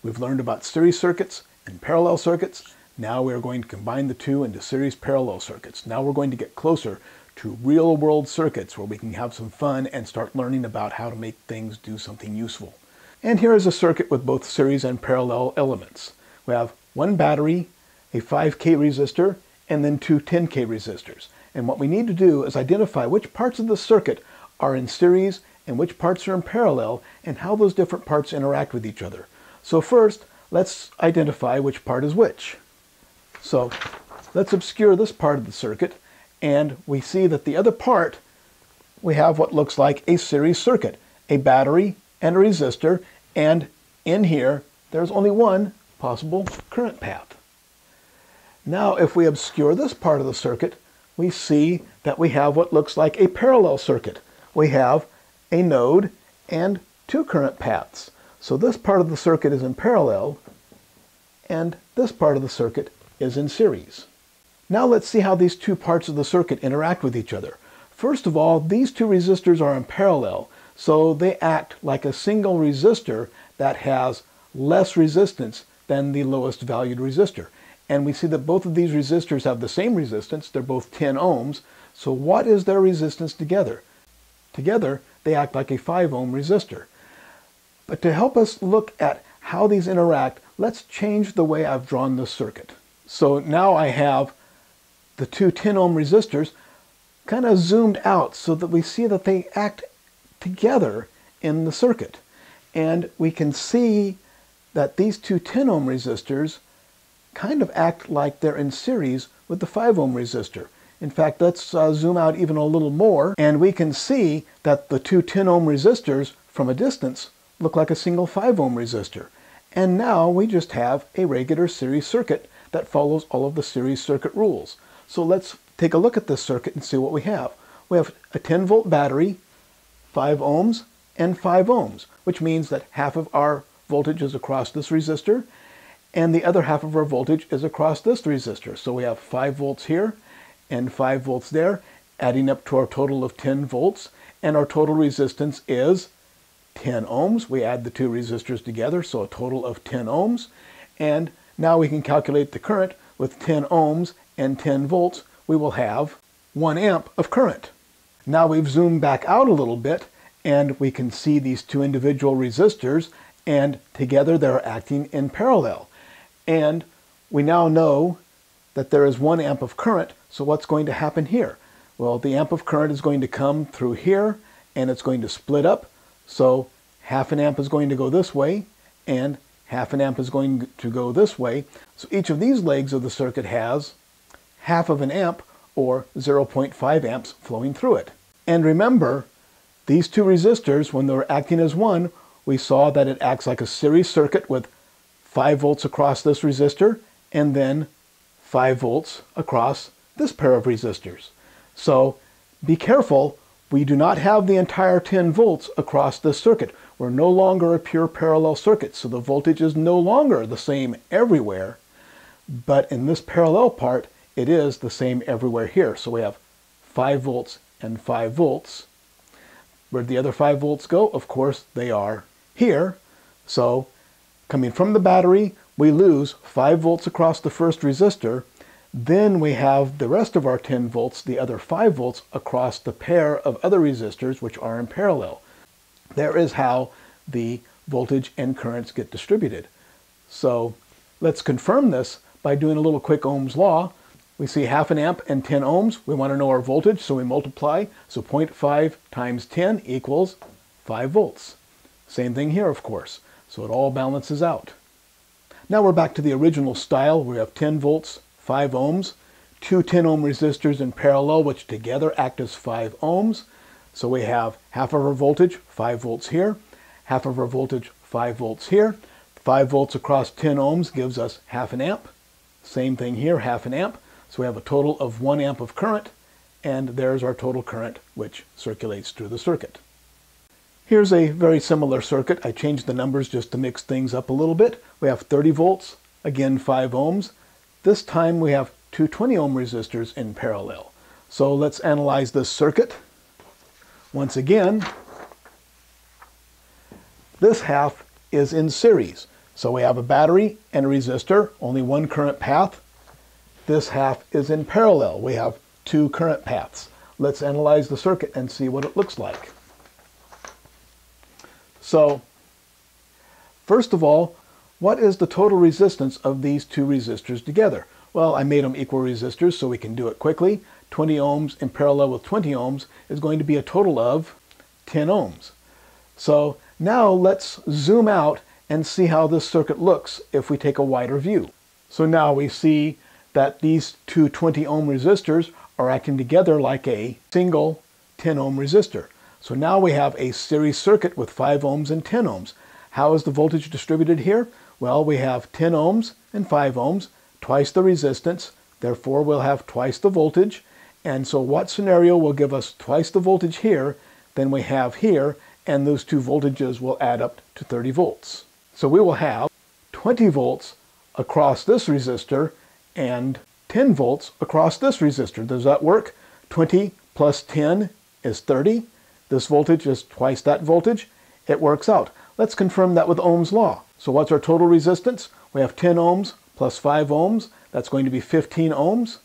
We've learned about series circuits and parallel circuits. Now we're going to combine the two into series parallel circuits. Now we're going to get closer to real world circuits where we can have some fun and start learning about how to make things do something useful. And here is a circuit with both series and parallel elements. We have one battery, a 5K resistor, and then two 10K resistors. And what we need to do is identify which parts of the circuit are in series and which parts are in parallel and how those different parts interact with each other. So first, let's identify which part is which. So let's obscure this part of the circuit and we see that the other part we have what looks like a series circuit, a battery and a resistor, and in here there's only one possible current path. Now if we obscure this part of the circuit, we see that we have what looks like a parallel circuit. We have a node and two current paths. So this part of the circuit is in parallel, and this part of the circuit is in series. Now let's see how these two parts of the circuit interact with each other. First of all, these two resistors are in parallel, so they act like a single resistor that has less resistance than the lowest valued resistor. And we see that both of these resistors have the same resistance. They're both 10 ohms. So what is their resistance together? Together, they act like a 5 ohm resistor. But to help us look at how these interact, let's change the way I've drawn this circuit. So now I have the two 10 ohm resistors kind of zoomed out so that we see that they act together in the circuit. And we can see that these two 10 ohm resistors kind of act like they're in series with the 5 ohm resistor. In fact, let's uh, zoom out even a little more and we can see that the two 10 ohm resistors from a distance look like a single 5 ohm resistor. And now we just have a regular series circuit that follows all of the series circuit rules. So let's take a look at this circuit and see what we have. We have a 10 volt battery, 5 ohms, and 5 ohms, which means that half of our voltage is across this resistor, and the other half of our voltage is across this resistor. So we have 5 volts here and 5 volts there, adding up to our total of 10 volts, and our total resistance is 10 ohms. We add the two resistors together, so a total of 10 ohms, and now we can calculate the current with 10 ohms and 10 volts, we will have 1 amp of current. Now we've zoomed back out a little bit and we can see these two individual resistors and together they're acting in parallel. And we now know that there is 1 amp of current, so what's going to happen here? Well, the amp of current is going to come through here and it's going to split up. So half an amp is going to go this way and half an amp is going to go this way. So each of these legs of the circuit has half of an amp or 0.5 amps flowing through it. And remember, these two resistors, when they're acting as one, we saw that it acts like a series circuit with 5 volts across this resistor and then 5 volts across this pair of resistors. So be careful, we do not have the entire 10 volts across this circuit. We're no longer a pure parallel circuit, so the voltage is no longer the same everywhere. But in this parallel part, it is the same everywhere here. So we have 5 volts and 5 volts. Where'd the other 5 volts go? Of course, they are here. So coming from the battery, we lose 5 volts across the first resistor. Then we have the rest of our 10 volts, the other 5 volts, across the pair of other resistors which are in parallel. There is how the voltage and currents get distributed. So let's confirm this by doing a little quick Ohm's law. We see half an amp and 10 ohms. We want to know our voltage, so we multiply. So 0.5 times 10 equals 5 volts. Same thing here, of course. So it all balances out. Now we're back to the original style. We have 10 volts, 5 ohms, two 10 ohm resistors in parallel, which together act as 5 ohms. So we have half of our voltage, 5 volts here, half of our voltage, 5 volts here. 5 volts across 10 ohms gives us half an amp. Same thing here, half an amp. So we have a total of 1 amp of current, and there's our total current, which circulates through the circuit. Here's a very similar circuit. I changed the numbers just to mix things up a little bit. We have 30 volts, again 5 ohms. This time we have two 20 ohm resistors in parallel. So let's analyze this circuit. Once again, this half is in series. So we have a battery and a resistor, only one current path. This half is in parallel. We have two current paths. Let's analyze the circuit and see what it looks like. So, first of all, what is the total resistance of these two resistors together? Well, I made them equal resistors so we can do it quickly. 20 ohms in parallel with 20 ohms is going to be a total of 10 ohms. So now let's zoom out and see how this circuit looks if we take a wider view. So now we see that these two 20 ohm resistors are acting together like a single 10 ohm resistor. So now we have a series circuit with 5 ohms and 10 ohms. How is the voltage distributed here? Well, we have 10 ohms and 5 ohms, twice the resistance, therefore we'll have twice the voltage. And so what scenario will give us twice the voltage here than we have here, and those two voltages will add up to 30 volts. So we will have 20 volts across this resistor and 10 volts across this resistor. Does that work? 20 plus 10 is 30. This voltage is twice that voltage. It works out. Let's confirm that with Ohm's law. So what's our total resistance? We have 10 ohms plus 5 ohms. That's going to be 15 ohms.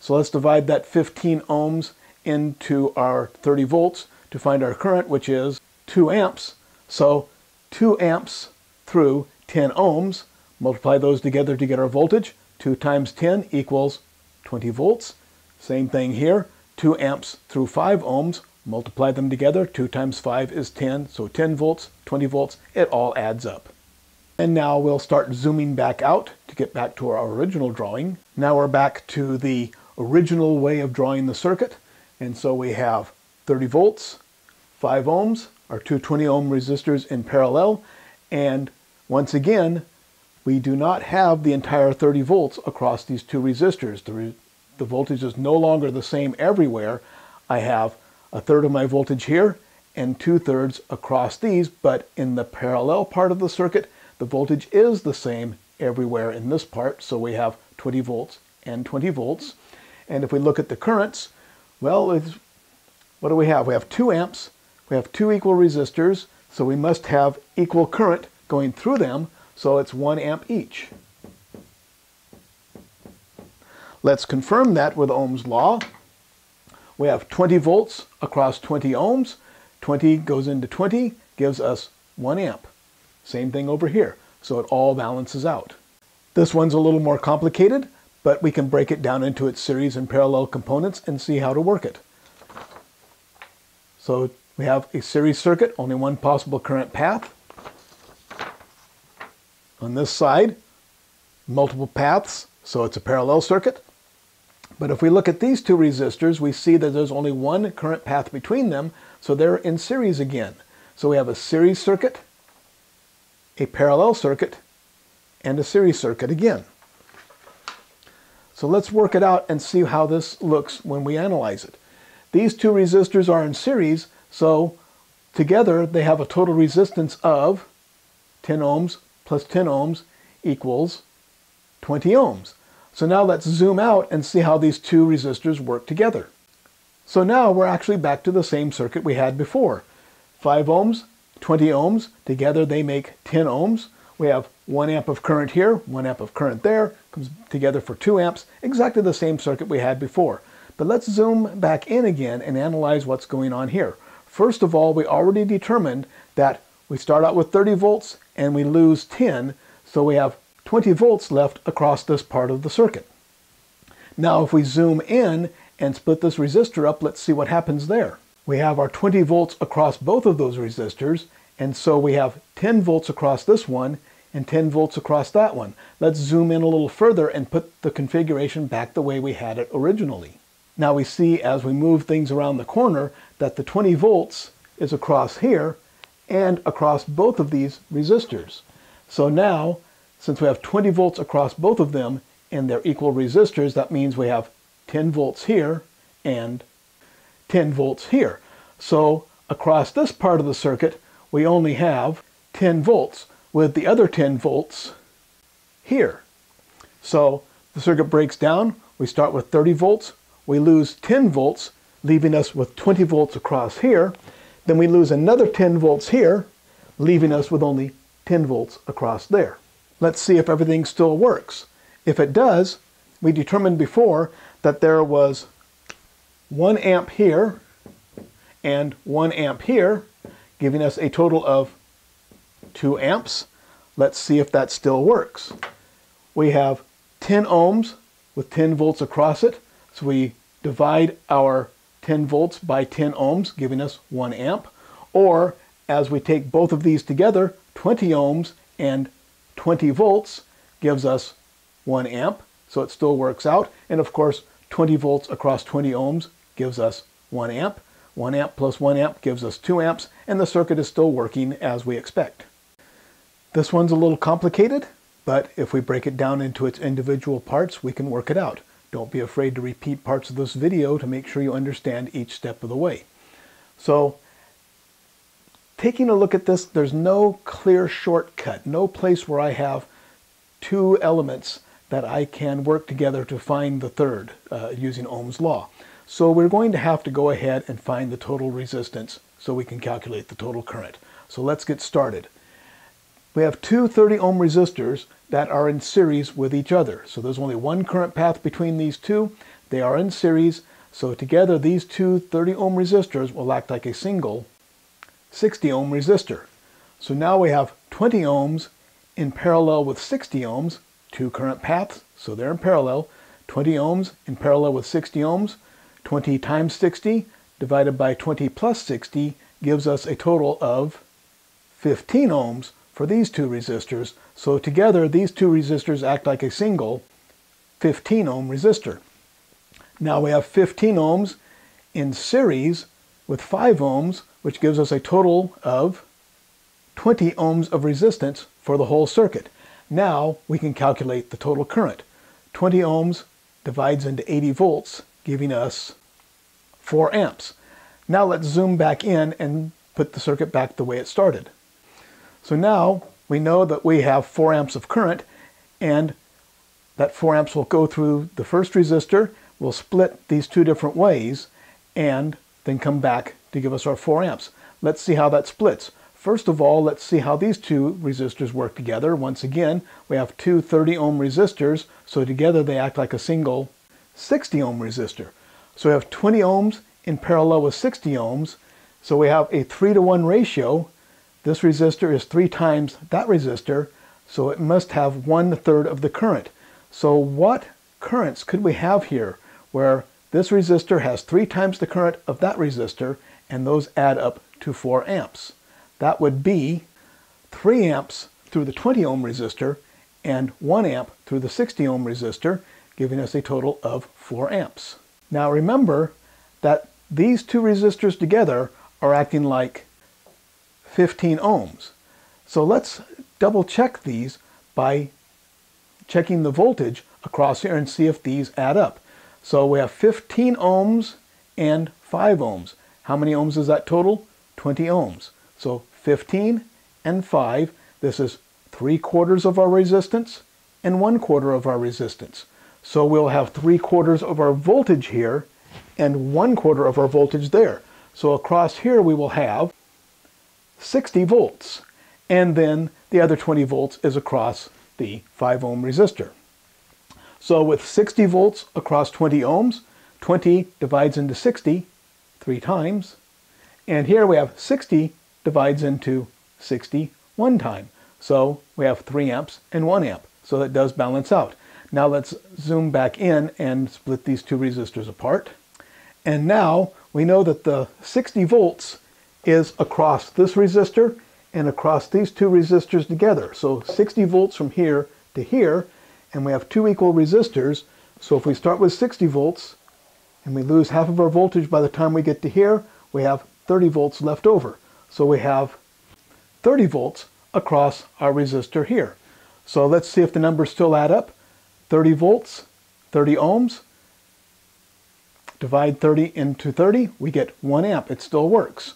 So let's divide that 15 ohms into our 30 volts to find our current, which is 2 amps. So 2 amps through 10 ohms. Multiply those together to get our voltage. 2 times 10 equals 20 volts. Same thing here. 2 amps through 5 ohms. Multiply them together. 2 times 5 is 10. So 10 volts, 20 volts. It all adds up. And now we'll start zooming back out to get back to our original drawing. Now we're back to the original way of drawing the circuit. And so we have 30 volts, 5 ohms, our two 20 ohm resistors in parallel. And once again, we do not have the entire 30 volts across these two resistors. The, re the voltage is no longer the same everywhere. I have a third of my voltage here and two thirds across these, but in the parallel part of the circuit, the voltage is the same everywhere in this part, so we have 20 volts and 20 volts. And if we look at the currents, well, what do we have? We have 2 amps, we have two equal resistors, so we must have equal current going through them, so it's 1 amp each. Let's confirm that with Ohm's law. We have 20 volts across 20 ohms. 20 goes into 20, gives us 1 amp. Same thing over here. So it all balances out. This one's a little more complicated, but we can break it down into its series and parallel components and see how to work it. So we have a series circuit, only one possible current path. On this side, multiple paths, so it's a parallel circuit. But if we look at these two resistors, we see that there's only one current path between them, so they're in series again. So we have a series circuit a parallel circuit, and a series circuit again. So let's work it out and see how this looks when we analyze it. These two resistors are in series, so together they have a total resistance of 10 ohms plus 10 ohms equals 20 ohms. So now let's zoom out and see how these two resistors work together. So now we're actually back to the same circuit we had before. 5 ohms 20 ohms. Together they make 10 ohms. We have 1 amp of current here, 1 amp of current there, comes together for 2 amps, exactly the same circuit we had before. But let's zoom back in again and analyze what's going on here. First of all, we already determined that we start out with 30 volts and we lose 10, so we have 20 volts left across this part of the circuit. Now if we zoom in and split this resistor up, let's see what happens there we have our 20 volts across both of those resistors, and so we have 10 volts across this one and 10 volts across that one. Let's zoom in a little further and put the configuration back the way we had it originally. Now we see as we move things around the corner that the 20 volts is across here and across both of these resistors. So now, since we have 20 volts across both of them and they're equal resistors, that means we have 10 volts here and 10 volts here. So across this part of the circuit, we only have 10 volts with the other 10 volts here. So the circuit breaks down. We start with 30 volts. We lose 10 volts, leaving us with 20 volts across here. Then we lose another 10 volts here, leaving us with only 10 volts across there. Let's see if everything still works. If it does, we determined before that there was 1 amp here and 1 amp here, giving us a total of 2 amps. Let's see if that still works. We have 10 ohms with 10 volts across it, so we divide our 10 volts by 10 ohms, giving us 1 amp. Or, as we take both of these together, 20 ohms and 20 volts gives us 1 amp, so it still works out. And of course, 20 volts across 20 ohms gives us 1 amp. 1 amp plus 1 amp gives us 2 amps, and the circuit is still working as we expect. This one's a little complicated, but if we break it down into its individual parts, we can work it out. Don't be afraid to repeat parts of this video to make sure you understand each step of the way. So, taking a look at this, there's no clear shortcut, no place where I have two elements that I can work together to find the third uh, using Ohm's law. So we're going to have to go ahead and find the total resistance so we can calculate the total current. So let's get started. We have two 30 ohm resistors that are in series with each other. So there's only one current path between these two. They are in series. So together these two 30 ohm resistors will act like a single 60 ohm resistor. So now we have 20 ohms in parallel with 60 ohms, two current paths, so they're in parallel. 20 ohms in parallel with 60 ohms. 20 times 60 divided by 20 plus 60 gives us a total of 15 ohms for these two resistors. So together these two resistors act like a single 15 ohm resistor. Now we have 15 ohms in series with 5 ohms, which gives us a total of 20 ohms of resistance for the whole circuit. Now we can calculate the total current. 20 ohms divides into 80 volts, giving us 4 amps. Now let's zoom back in and put the circuit back the way it started. So now we know that we have 4 amps of current and that 4 amps will go through the first resistor, we'll split these two different ways and then come back to give us our 4 amps. Let's see how that splits. First of all, let's see how these two resistors work together. Once again, we have two 30 ohm resistors, so together they act like a single 60 ohm resistor. So we have 20 ohms in parallel with 60 ohms. So we have a 3 to 1 ratio. This resistor is 3 times that resistor, so it must have one third of the current. So what currents could we have here where this resistor has 3 times the current of that resistor and those add up to 4 amps? That would be 3 amps through the 20 ohm resistor and 1 amp through the 60 ohm resistor, giving us a total of 4 amps. Now remember that these two resistors together are acting like 15 ohms. So let's double check these by checking the voltage across here and see if these add up. So we have 15 ohms and 5 ohms. How many ohms is that total? 20 ohms. So 15 and 5, this is 3 quarters of our resistance and 1 quarter of our resistance. So we'll have 3 quarters of our voltage here and 1 quarter of our voltage there. So across here we will have 60 volts. And then the other 20 volts is across the 5 ohm resistor. So with 60 volts across 20 ohms, 20 divides into 60 three times. And here we have 60 divides into 60 one time. So we have 3 amps and 1 amp. So that does balance out. Now let's zoom back in and split these two resistors apart. And now we know that the 60 volts is across this resistor and across these two resistors together. So 60 volts from here to here, and we have two equal resistors. So if we start with 60 volts and we lose half of our voltage by the time we get to here, we have 30 volts left over. So we have 30 volts across our resistor here. So let's see if the numbers still add up. 30 volts, 30 ohms. Divide 30 into 30, we get 1 amp. It still works.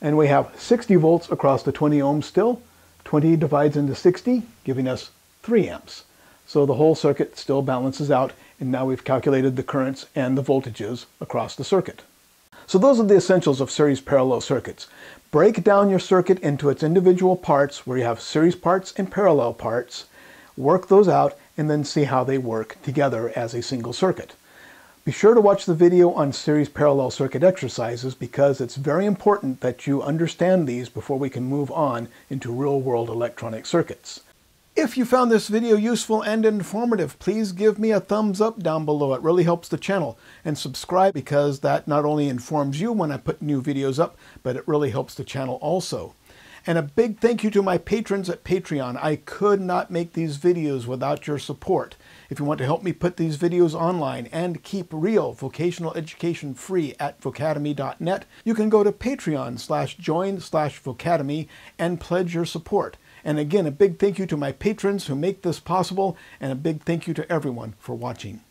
And we have 60 volts across the 20 ohms still. 20 divides into 60, giving us 3 amps. So the whole circuit still balances out, and now we've calculated the currents and the voltages across the circuit. So those are the essentials of series parallel circuits. Break down your circuit into its individual parts where you have series parts and parallel parts. work those out, and then see how they work together as a single circuit. Be sure to watch the video on series parallel circuit exercises because it's very important that you understand these before we can move on into real-world electronic circuits. If you found this video useful and informative, please give me a thumbs up down below. It really helps the channel. And subscribe because that not only informs you when I put new videos up, but it really helps the channel also. And a big thank you to my patrons at Patreon. I could not make these videos without your support. If you want to help me put these videos online and keep real vocational education free at vocademy.net, you can go to patreon slash join slash vocademy and pledge your support. And again, a big thank you to my patrons who make this possible, and a big thank you to everyone for watching.